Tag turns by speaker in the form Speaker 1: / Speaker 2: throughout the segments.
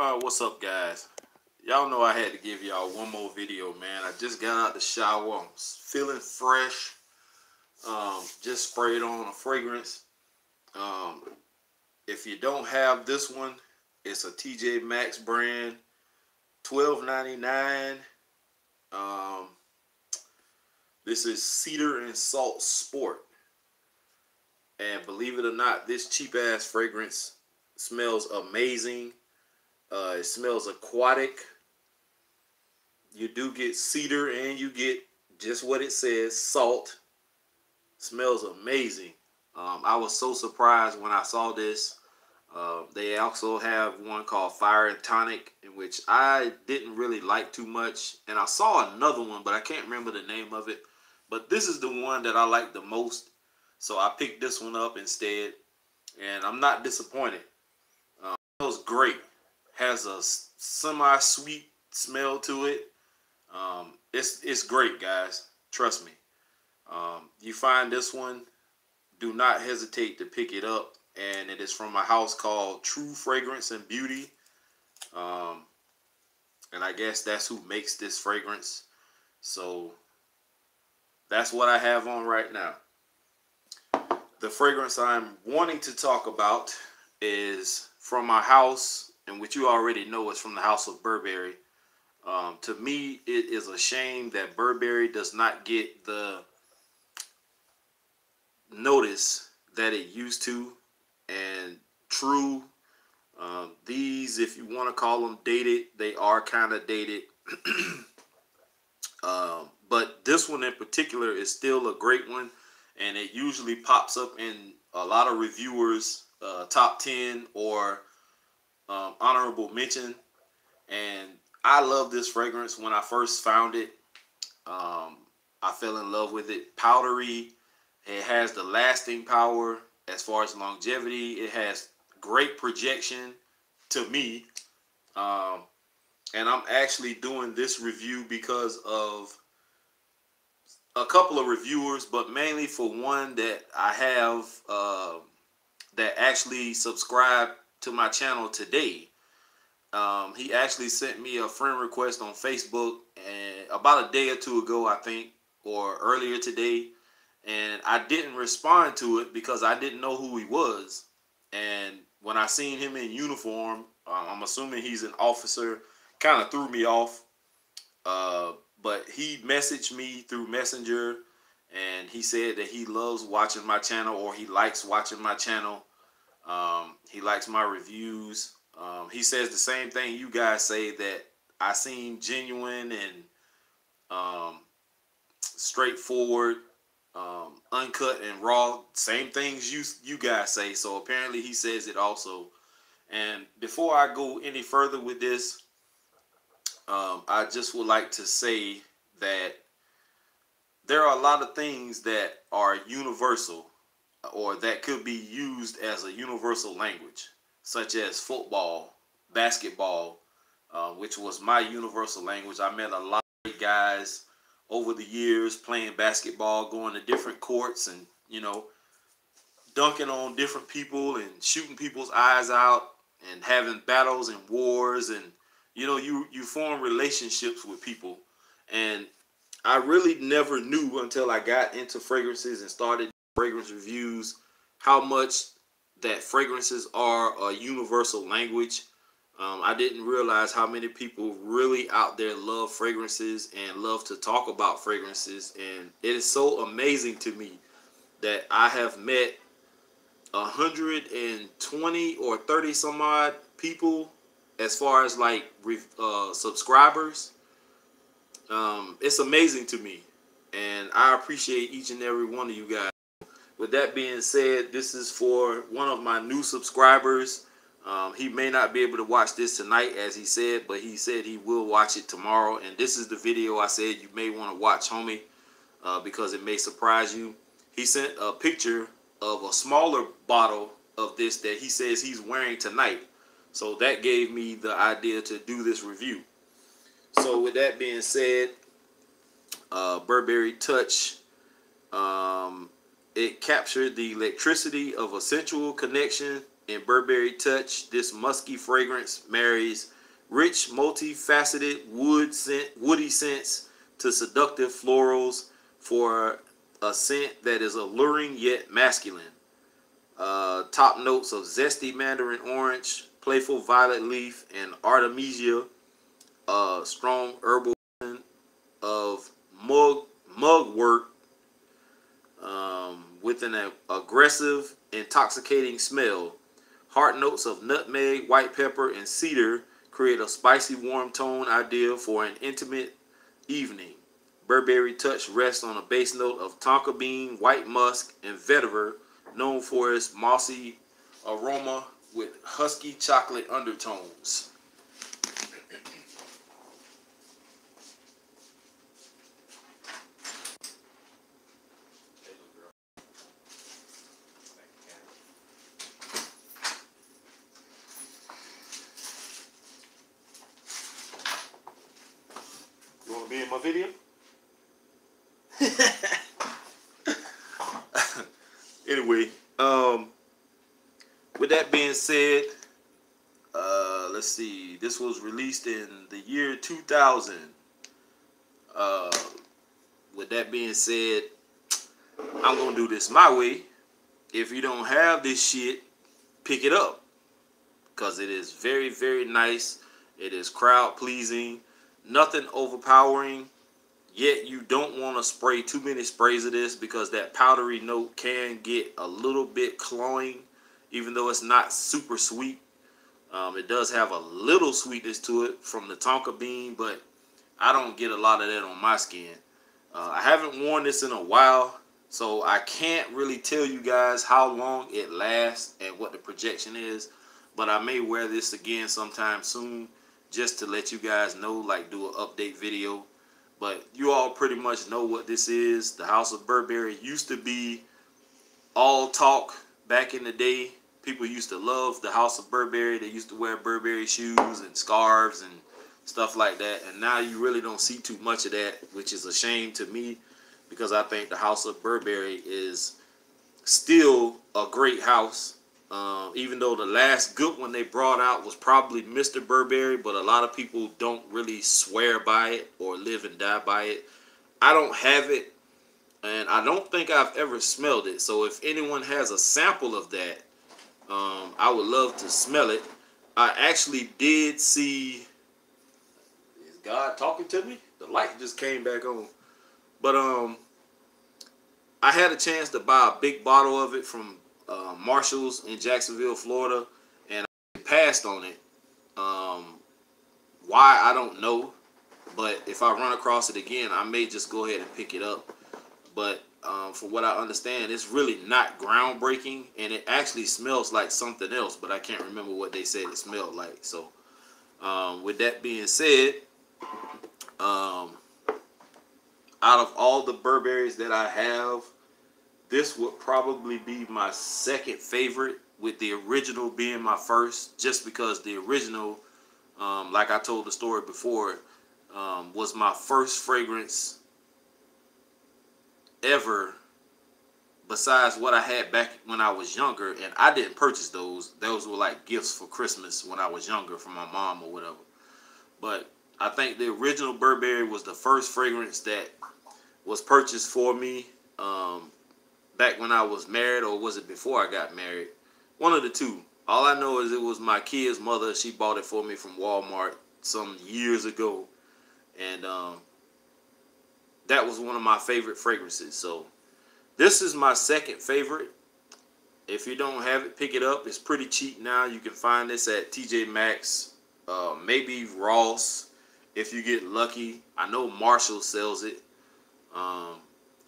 Speaker 1: Uh, what's up, guys? Y'all know I had to give y'all one more video, man. I just got out the shower. I'm feeling fresh. Um, just sprayed on a fragrance. Um, if you don't have this one, it's a TJ Maxx brand, twelve ninety nine. Um, this is Cedar and Salt Sport. And believe it or not, this cheap ass fragrance smells amazing. Uh, it smells aquatic. You do get cedar and you get just what it says salt. Smells amazing. Um, I was so surprised when I saw this. Uh, they also have one called Fire and Tonic, in which I didn't really like too much. And I saw another one, but I can't remember the name of it. But this is the one that I like the most. So I picked this one up instead. And I'm not disappointed. Um, it smells great. Has a semi-sweet smell to it. Um, it's, it's great, guys. Trust me. Um, you find this one, do not hesitate to pick it up. And it is from a house called True Fragrance and Beauty. Um, and I guess that's who makes this fragrance. So that's what I have on right now. The fragrance I'm wanting to talk about is from my house, and which you already know is from the house of Burberry. Um, to me, it is a shame that Burberry does not get the notice that it used to. And true, um, these, if you want to call them dated, they are kind of dated. um, but this one in particular is still a great one, and it usually pops up in a lot of reviewers' uh, top 10 or honorable mention. And I love this fragrance when I first found it. Um, I fell in love with it. Powdery. It has the lasting power as far as longevity. It has great projection to me. Um, and I'm actually doing this review because of a couple of reviewers, but mainly for one that I have uh, that actually subscribed to my channel today. Um, he actually sent me a friend request on Facebook and about a day or two ago, I think, or earlier today, and I didn't respond to it because I didn't know who he was. And when I seen him in uniform, um, I'm assuming he's an officer, kind of threw me off. Uh, but he messaged me through Messenger and he said that he loves watching my channel or he likes watching my channel. Um, he likes my reviews. Um, he says the same thing you guys say that I seem genuine and um, straightforward, um, uncut and raw. Same things you you guys say. So apparently he says it also. And before I go any further with this, um, I just would like to say that there are a lot of things that are universal or that could be used as a universal language, such as football, basketball, uh, which was my universal language. I met a lot of guys over the years playing basketball, going to different courts and, you know, dunking on different people and shooting people's eyes out and having battles and wars and you know you you form relationships with people and i really never knew until i got into fragrances and started fragrance reviews how much that fragrances are a universal language. Um, i didn't realize how many people really out there love fragrances and love to talk about fragrances. And it is so amazing to me that i have met 120 or 30 some odd people as far as like uh, subscribers, um, it's amazing to me, and I appreciate each and every one of you guys. With that being said, this is for one of my new subscribers. Um, he may not be able to watch this tonight, as he said, but he said he will watch it tomorrow. And this is the video I said you may want to watch, homie, uh, because it may surprise you. He sent a picture of a smaller bottle of this that he says he's wearing tonight. So that gave me the idea to do this review. So with that being said, uh, Burberry Touch, um, it captured the electricity of a sensual connection in Burberry Touch. This musky fragrance marries rich, multifaceted wood scent, woody scents to seductive florals for a scent that is alluring yet masculine. Uh, top notes of zesty mandarin orange, playful violet leaf, and artemisia. Strong herbal of mug an aggressive, intoxicating smell. Heart notes of nutmeg, white pepper, and cedar create a spicy, warm tone ideal for an intimate evening. Burberry Touch rests on a base note of tonka bean, white musk, and vetiver, known for its mossy aroma with husky chocolate undertones. In my video? anyway, um, with that being said, uh, let's see. This was released in the year 2000. Uh, with that being said, I'm gonna do this my way. If you don't have this shit, pick it up because it is very, very nice. It is crowd pleasing, nothing overpowering. Yet you don't want to spray too many sprays of this because that powdery note can get a little bit cloying, even though it's not super sweet. Um, it does have a little sweetness to it from the tonka bean, but I don't get a lot of that on my skin. Uh, I haven't worn this in a while, so I can't really tell you guys how long it lasts and what the projection is. But I may wear this again sometime soon just to let you guys know, like do an update video. But you all pretty much know what this is. The House of Burberry used to be all talk back in the day. People used to love the House of Burberry. They used to wear Burberry shoes and scarves and stuff like that. And now you really don't see too much of that, which is a shame to me because I think the House of Burberry is still a great house. Um, even though the last good one they brought out was probably Mr. Burberry, but a lot of people don't really swear by it or live and die by it. I don't have it, and I don't think I've ever smelled it. So if anyone has a sample of that, um, I would love to smell it. I actually did see. Is God talking to me? The light just came back on, but um, I had a chance to buy a big bottle of it from uh, Marshalls in Jacksonville, Florida, and I passed on it. Um, why I don't know, but if I run across it again, I may just go ahead and pick it up. But um, from what I understand, it's really not groundbreaking, and it actually smells like something else, but I can't remember what they said it smelled like. So, um, with that being said, um, out of all the Burberrys that I have, this would probably be my second favorite, with the original being my first, just because the original, um, like I told the story before, um, was my first fragrance ever besides what I had back when I was younger, and I didn't purchase those. Those were like gifts for Christmas when I was younger from my mom or whatever. But I think the original Burberry was the first fragrance that was purchased for me um, back when I was married, or was it before I got married? One of the two. All I know is it was my kid's mother. She bought it for me from Walmart some years ago, and um, that was one of my favorite fragrances. So this is my second favorite. If you don't have it, pick it up. It's pretty cheap now. You can find this at TJ Maxx, uh, maybe Ross, if you get lucky. I know Marshall sells it. Um,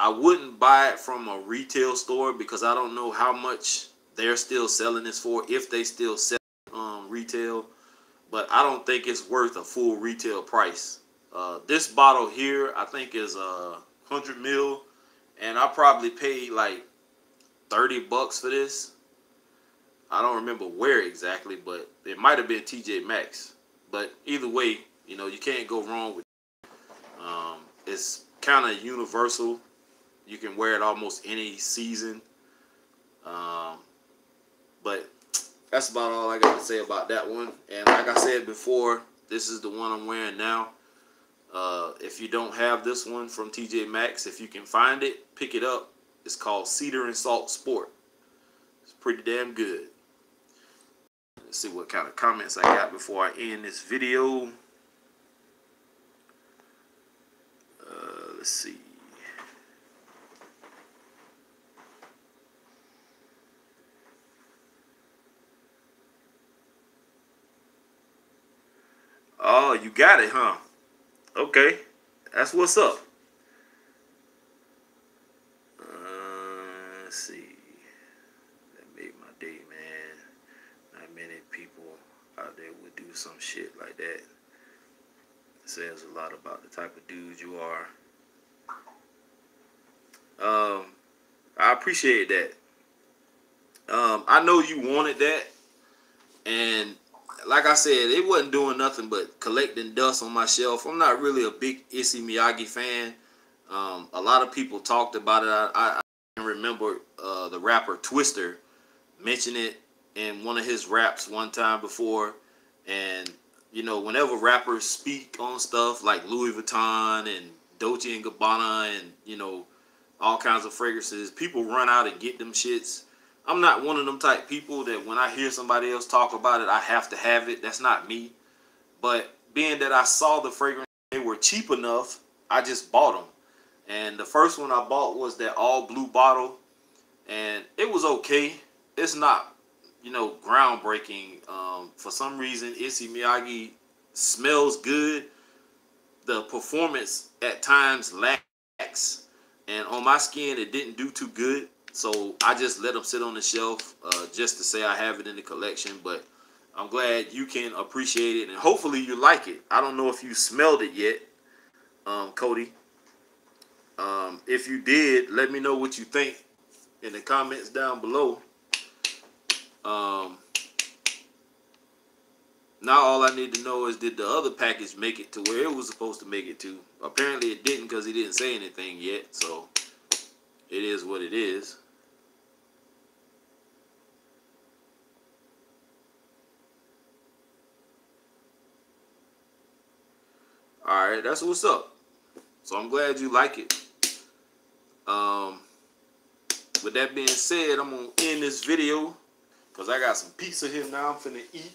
Speaker 1: I wouldn't buy it from a retail store because I don't know how much they're still selling this for, if they still sell um, retail. But I don't think it's worth a full retail price. Uh, this bottle here, I think, is a uh, hundred mil, and I probably paid like thirty bucks for this. I don't remember where exactly, but it might have been TJ Maxx. But either way, you know, you can't go wrong with. It. Um, it's kind of universal. You can wear it almost any season. Um, but that's about all I got to say about that one. And like I said before, this is the one I'm wearing now. Uh, if you don't have this one from TJ Maxx, if you can find it, pick it up. It's called Cedar and Salt Sport. It's pretty damn good. Let's see what kind of comments I got before I end this video. Uh, let's see. Oh, you got it, huh? Okay, that's what's up. Uh, let's see. That made my day, man. Not many people out there would do some shit like that. It says a lot about the type of dude you are. Um, I appreciate that. Um, I know you wanted that, and like I said, it wasn't doing nothing but collecting dust on my shelf. I'm not really a big Issey Miyagi fan. Um, a lot of people talked about it. I, I, I remember uh, the rapper Twista mentioned it in one of his raps one time before. And, you know, whenever rappers speak on stuff like Louis Vuitton and Dolce and Gabbana and, you know, all kinds of fragrances, people run out and get them shits I'm not one of them type people that when I hear somebody else talk about it, I have to have it. That's not me. But being that I saw the fragrance, they were cheap enough, I just bought them. And the first one I bought was that all blue bottle, and it was okay. It's not, you know, groundbreaking. Um, for some reason, Issey Miyagi smells good. The performance at times lacks, and on my skin, it didn't do too good. So I just let them sit on the shelf uh, just to say I have it in the collection. But I'm glad you can appreciate it and hopefully you like it. I don't know if you smelled it yet, um, Cody. Um, if you did, let me know what you think in the comments down below. Um, now all I need to know is did the other package make it to where it was supposed to make it to? Apparently it didn't because he didn't say anything yet. So it is what it is. All right, that's what's up. So I'm glad you like it. Um, with that being said, I'm gonna end this video because I got some pizza here now. I'm finna eat.